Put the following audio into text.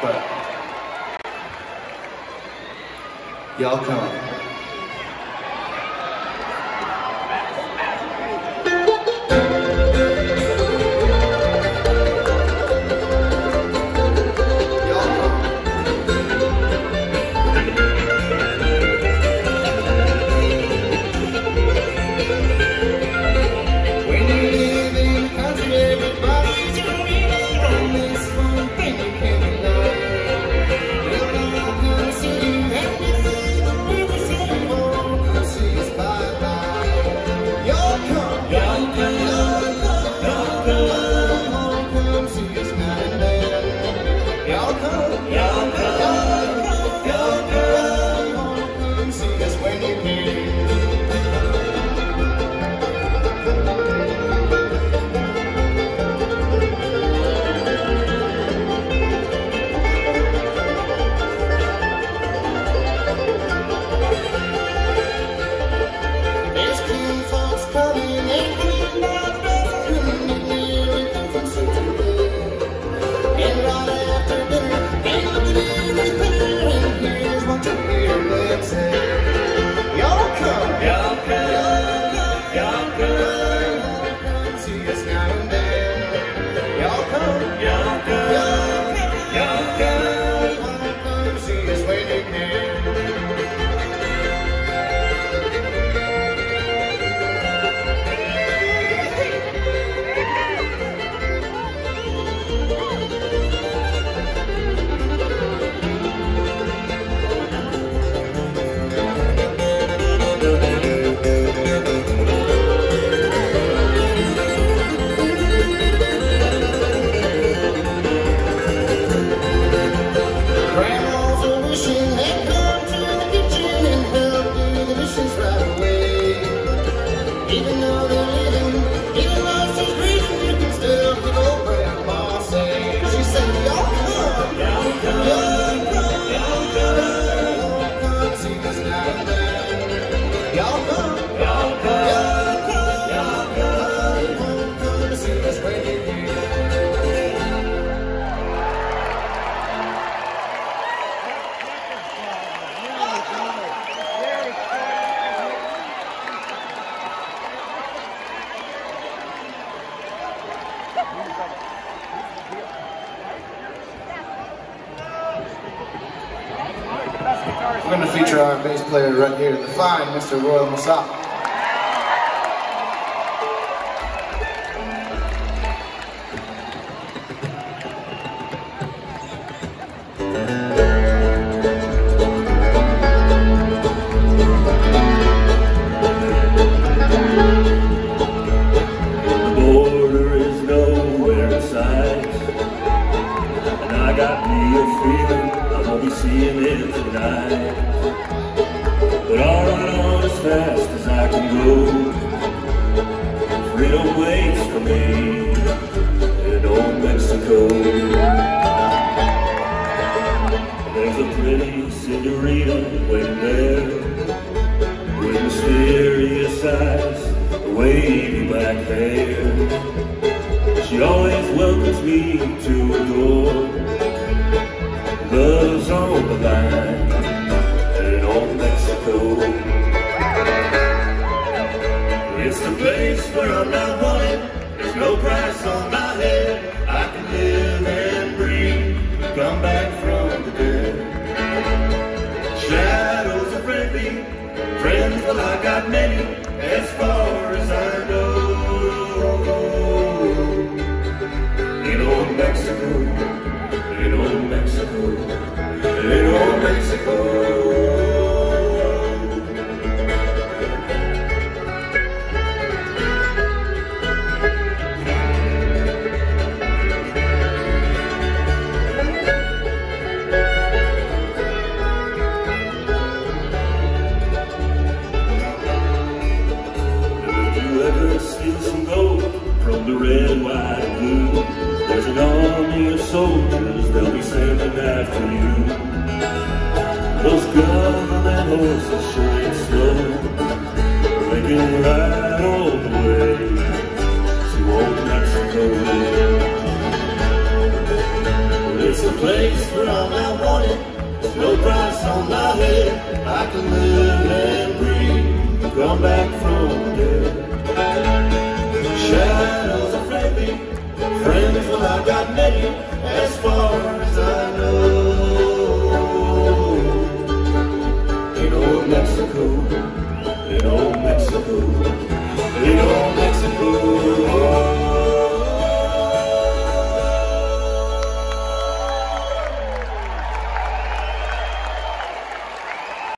but y'all come. Yeah. We're going to feature our bass player right here, the fine Mr. Royal But I'll run on as fast as I can go. Freedom waits for me in old Mexico. There's a pretty senorita waiting there With mysterious eyes, wavy black hair. She always welcomes me to the door. place where I'm not wanted. There's no price on my head. I can live and breathe, come back from the dead. Shadows are friendly, friends, well I got many. As far There's an army of soldiers, they'll be sending after you. Those government horses sure ain't slow. They can ride all the way to old Mexico. It's a place where I'm not wanted, there's no price on my head. I can live and breathe, come back from the dead. Shadows Friends, well, I got many. as far as I know. In old Mexico, in old Mexico, in old Mexico.